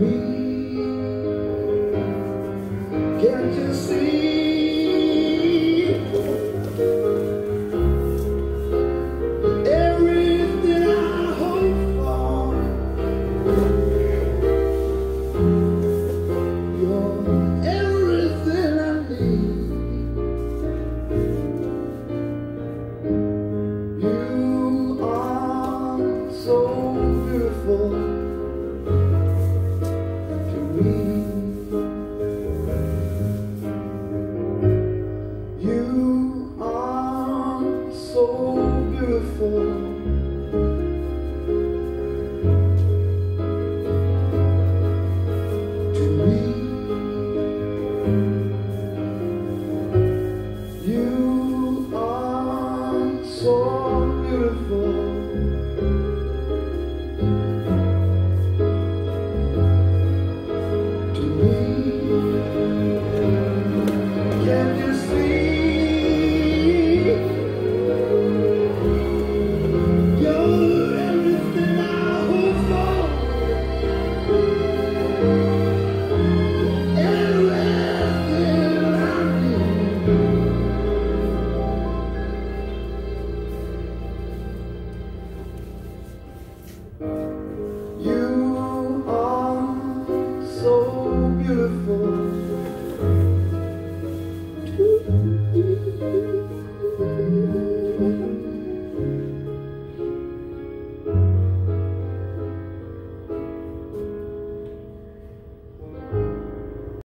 me. To me, you are so beautiful.